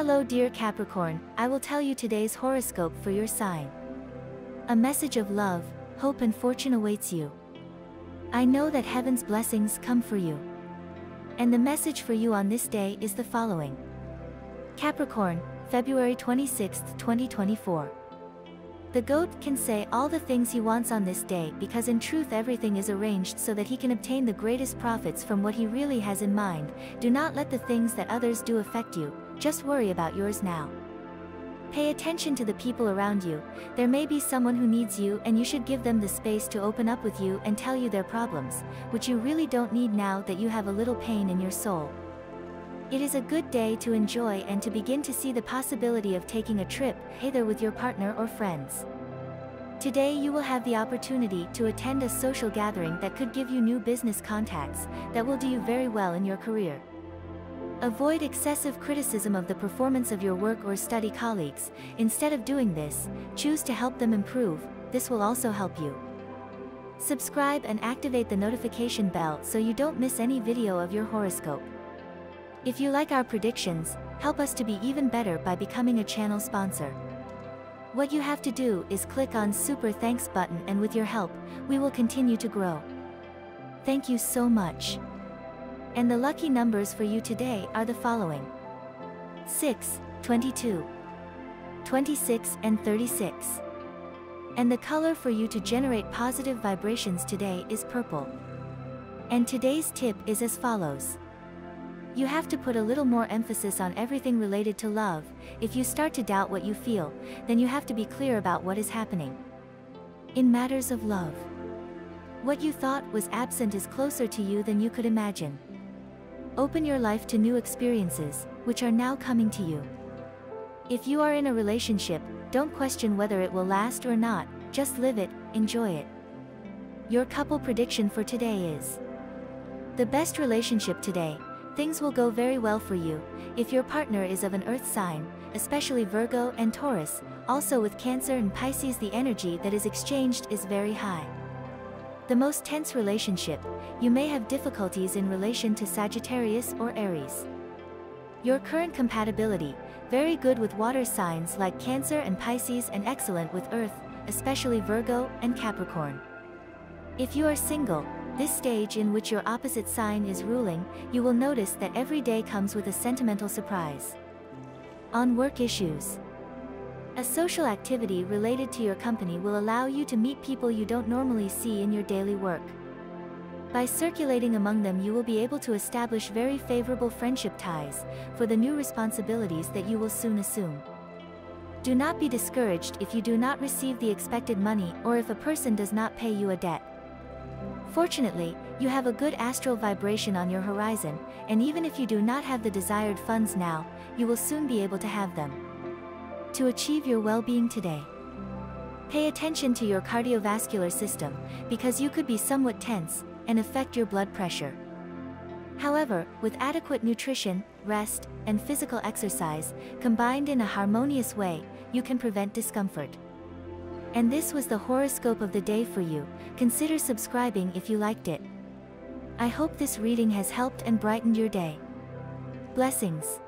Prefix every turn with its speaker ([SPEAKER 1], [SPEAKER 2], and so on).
[SPEAKER 1] Hello dear Capricorn, I will tell you today's horoscope for your sign. A message of love, hope and fortune awaits you. I know that heaven's blessings come for you. And the message for you on this day is the following. Capricorn, February 26, 2024. The goat can say all the things he wants on this day because in truth everything is arranged so that he can obtain the greatest profits from what he really has in mind. Do not let the things that others do affect you, just worry about yours now. Pay attention to the people around you, there may be someone who needs you and you should give them the space to open up with you and tell you their problems, which you really don't need now that you have a little pain in your soul. It is a good day to enjoy and to begin to see the possibility of taking a trip, either with your partner or friends. Today you will have the opportunity to attend a social gathering that could give you new business contacts, that will do you very well in your career. Avoid excessive criticism of the performance of your work or study colleagues, instead of doing this, choose to help them improve, this will also help you. Subscribe and activate the notification bell so you don't miss any video of your horoscope. If you like our predictions, help us to be even better by becoming a channel sponsor. What you have to do is click on super thanks button and with your help, we will continue to grow. Thank you so much. And the lucky numbers for you today are the following. 6, 22, 26 and 36. And the color for you to generate positive vibrations today is purple. And today's tip is as follows. You have to put a little more emphasis on everything related to love, if you start to doubt what you feel, then you have to be clear about what is happening. In matters of love. What you thought was absent is closer to you than you could imagine. Open your life to new experiences, which are now coming to you. If you are in a relationship, don't question whether it will last or not, just live it, enjoy it. Your couple prediction for today is The best relationship today, Things will go very well for you, if your partner is of an earth sign, especially Virgo and Taurus, also with Cancer and Pisces the energy that is exchanged is very high. The most tense relationship, you may have difficulties in relation to Sagittarius or Aries. Your current compatibility, very good with water signs like Cancer and Pisces and excellent with Earth, especially Virgo and Capricorn. If you are single, this stage in which your opposite sign is ruling, you will notice that every day comes with a sentimental surprise. On work issues. A social activity related to your company will allow you to meet people you don't normally see in your daily work. By circulating among them you will be able to establish very favorable friendship ties, for the new responsibilities that you will soon assume. Do not be discouraged if you do not receive the expected money or if a person does not pay you a debt. Fortunately, you have a good astral vibration on your horizon, and even if you do not have the desired funds now, you will soon be able to have them. To achieve your well-being today. Pay attention to your cardiovascular system, because you could be somewhat tense, and affect your blood pressure. However, with adequate nutrition, rest, and physical exercise, combined in a harmonious way, you can prevent discomfort. And this was the horoscope of the day for you, consider subscribing if you liked it. I hope this reading has helped and brightened your day. Blessings.